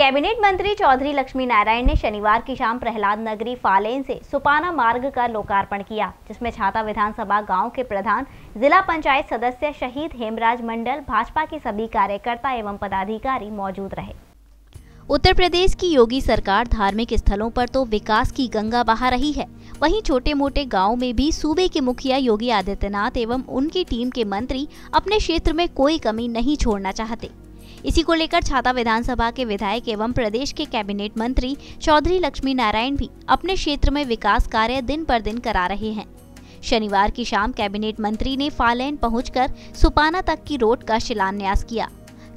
Cabinet मंत्री चौधरी लक्ष्मी नारायण ने शनिवार की शाम प्रहलाद नगरी फालेन से सुपाना मार्ग का लोकार्पण किया, जिसमें छाता विधानसभा गाँव के प्रधान, जिला पंचायत सदस्य शहीद हेमराज मंडल, भाजपा के सभी कार्यकर्ता एवं पदाधिकारी मौजूद रहे। उत्तर प्रदेश की योगी सरकार धार्मिक स्थलों पर तो विकास की गंगा बहा रही है। वहीं छोटे मोटे गाँव में भी सूबे के मुखिया योगी आदित्यनाथ एवं उनकी टीम के मंत्री अपने क्षेत्र में कोई कमी नहीं छोड़ना चाहते। इसी को लेकर छाता विधानसभा के विधायक एवं प्रदेश के कैबिनेट मंत्री चौधरी लक्ष्मी नारायण भी अपने क्षेत्र में विकास कार्य दिन पर दिन करा रहे हैं। शनिवार की शाम कैबिनेट मंत्री ने फालैन पहुंचकर सुपाना तक की रोड का शिलान्यास किया।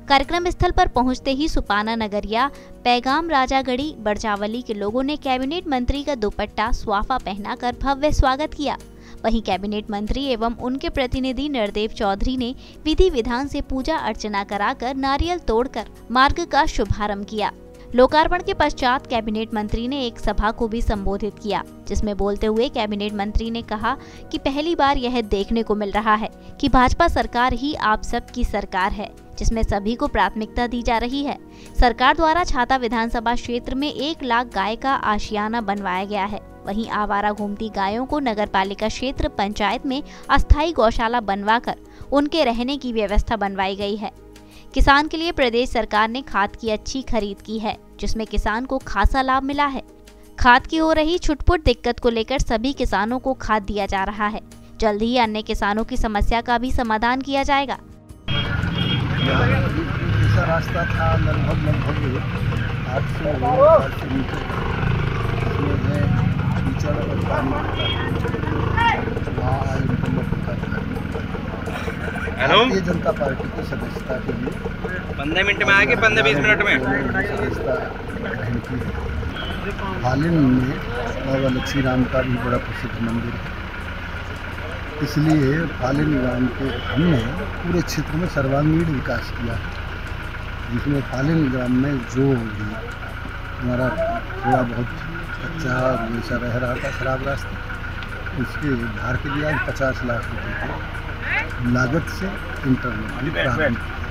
कार्यक्रम स्थल पर पहुँचते ही सुपाना नगरिया, पैगाम राजागढ़ी बड़चावली के लोगों ने कैबिनेट मंत्री का दुपट्टा स्वाफा पहनाकर भव्य स्वागत किया। वहीं कैबिनेट मंत्री एवं उनके प्रतिनिधि नरदेव चौधरी ने विधि विधान से पूजा अर्चना कराकर नारियल तोड़कर मार्ग का शुभारंभ किया। लोकार्पण के पश्चात कैबिनेट मंत्री ने एक सभा को भी संबोधित किया, जिसमें बोलते हुए कैबिनेट मंत्री ने कहा कि पहली बार यह देखने को मिल रहा है कि भाजपा सरकार ही आप सब की सरकार है। जिसमें सभी को प्राथमिकता दी जा रही है। सरकार द्वारा छाता विधानसभा क्षेत्र में एक लाख गाय का आशियाना बनवाया गया है। वहीं आवारा घूमती गायों को नगर पालिका क्षेत्र पंचायत में अस्थायी गौशाला बनवाकर उनके रहने की व्यवस्था बनवाई गई है। किसान के लिए प्रदेश सरकार ने खाद की अच्छी खरीद की है, जिसमें किसान को खासा लाभ मिला है। खाद की हो रही छुटपुट दिक्कत को लेकर सभी किसानों को खाद दिया जा रहा है। जल्द ही अन्य किसानों की समस्या का भी समाधान किया जाएगा। रास्ता था लगभग लगभग आठ सौ metre hello Bharatiya Janata party की सदस्यता के लिए पंद्रह मिनट में आएँगे पंद्रह बीस मिनट में। सदस्यता ग्रहण की है। हालिन में बाबा लक्ष्मी राम का भी बड़ा प्रसिद्ध मंदिर है। इसलिए पाले निगम के हमने पूरे क्षेत्र में सर्वांगीण विकास किया। जिसमें पाले निगम में जो भी हमारा थोड़ा बहुत कच्चा जैसा रह रहा था खराब रास्ता उसके उद्धार के लिए आज पचास लाख रुपये की लागत से इंटरनेट प्रारंभ